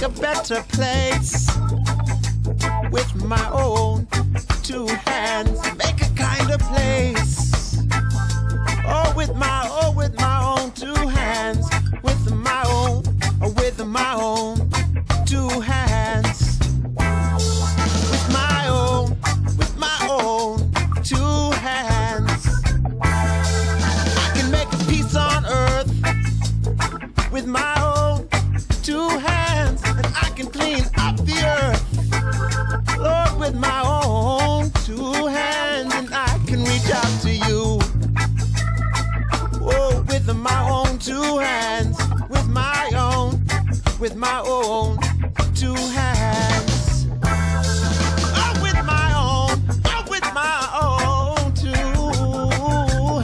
make a better place with my own two hands. Make a kind of place. Oh, with my oh, with my my own two hands. Oh, with my own, oh, with my own two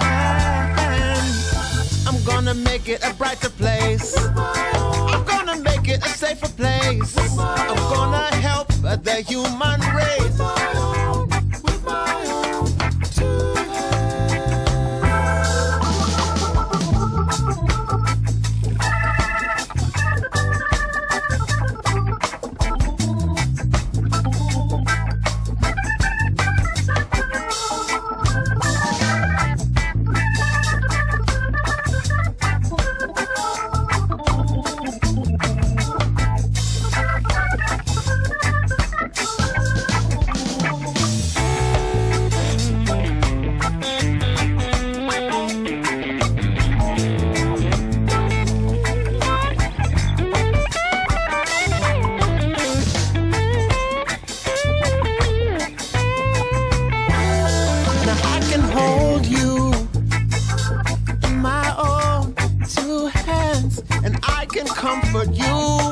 hands. I'm gonna make it a brighter place. I'm gonna make it a safer place. I'm gonna help the human race. you.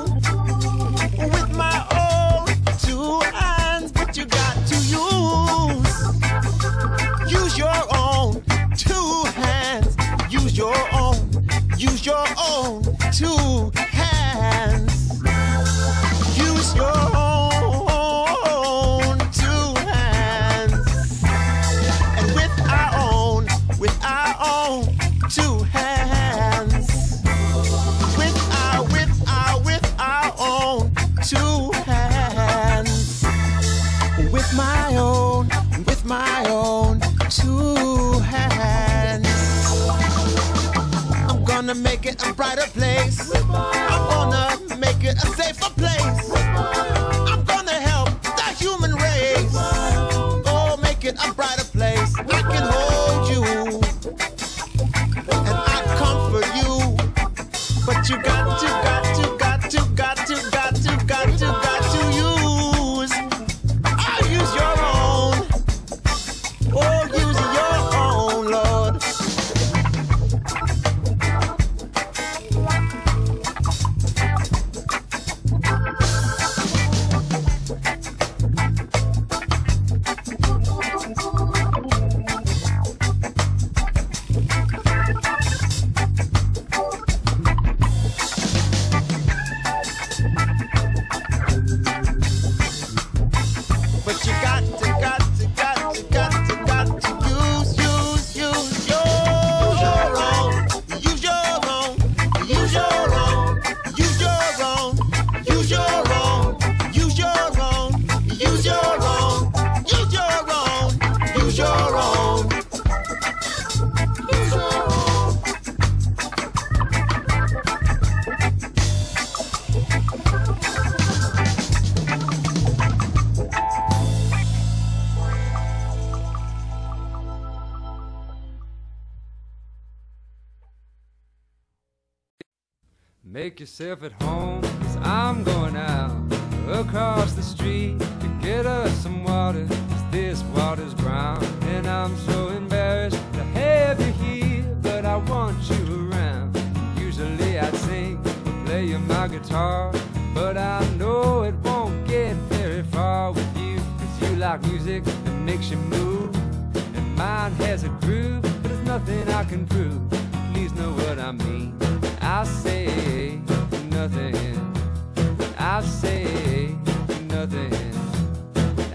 My own, with my own two hands. I'm gonna make it a brighter place. I'm gonna make it a safer place. Make yourself at home, cause I'm going out across the street to get us some water. 'cause this water's brown, and I'm so embarrassed to have you here, but I want you around. Usually I'd sing play you my guitar, but I know it won't get very far with you, cause you like music that makes you move, and mine has a groove, but it's nothing I can prove. Please know what I mean. I say nothing. I say nothing.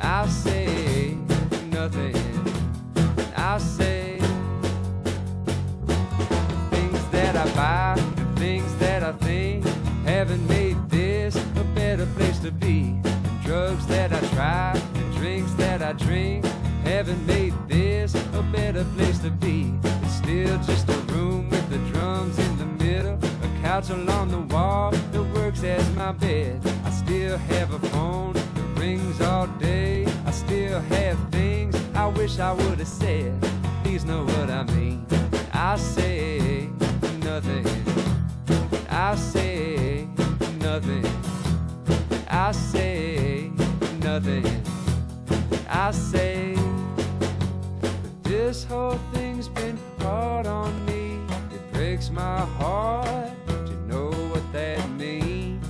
I say nothing. I say things that I buy, the things that I think haven't made this a better place to be. The drugs that I try, along the wall that works as my bed. I still have a phone that rings all day. I still have things I wish I would have said. Please know what I mean. I say nothing. I say nothing. I say nothing. I say this whole thing's been hard on me. It breaks my heart that means.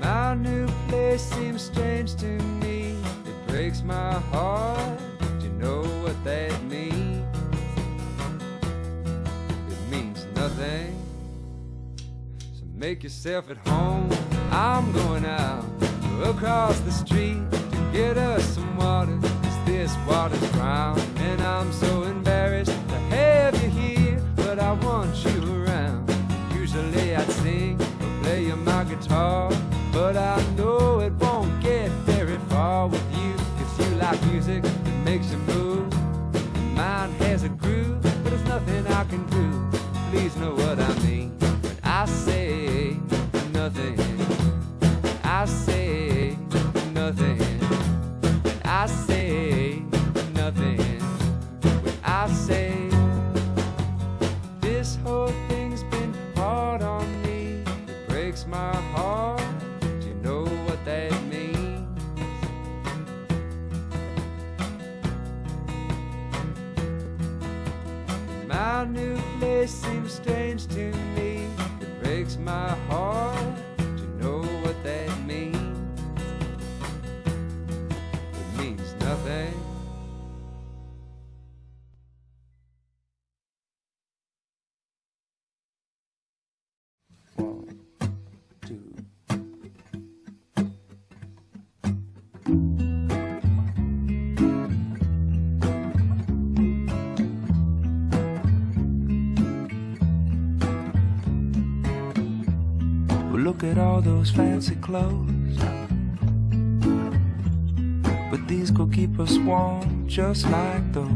My new place seems strange to me. It breaks my heart to know what that means. It means nothing. So make yourself at home. I'm going out across the street to get us some water. This water's brown. And I'm so embarrassed to have you here. But I want you around. Usually I'd sing or play you my guitar. But I know it won't get very far with you. Cause you like music that makes you move. And mine has a groove, but there's nothing I can do. Please know what I mean. When I say Say this whole thing's been hard on me. It breaks my heart to know what that means. My new place seems strange to me. It breaks my heart look at all those fancy clothes. But these could keep us warm just like those.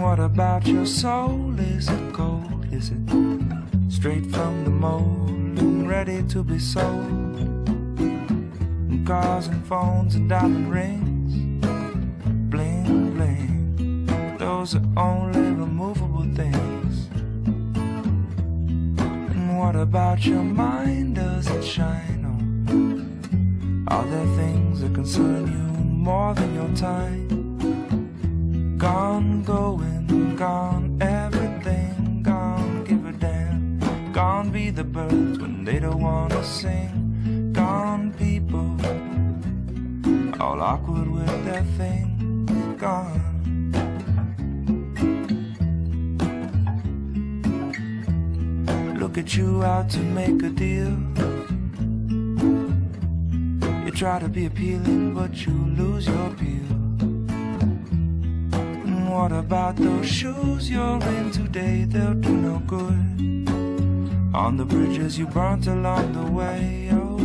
What about your soul? Is it cold? Is it straight from the mold and ready to be sold? And cars and phones and diamond rings, bling bling. Those are only removable things. What about your mind? Does it shine on? Are there things that concern you more than your time? Gone, going, gone, everything gone, give a damn. Gone be the birds when they don't wanna sing. Gone people, all awkward with their things. Gone. At you out to make a deal. You try to be appealing, but you lose your appeal. And what about those shoes you're in today? They'll do no good. On the bridges you burnt along the way, oh,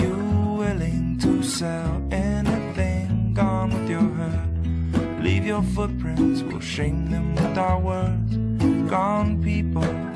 you willing to sell anything? Gone with your hurt. Leave your footprints, we'll shame them with our words. Gone people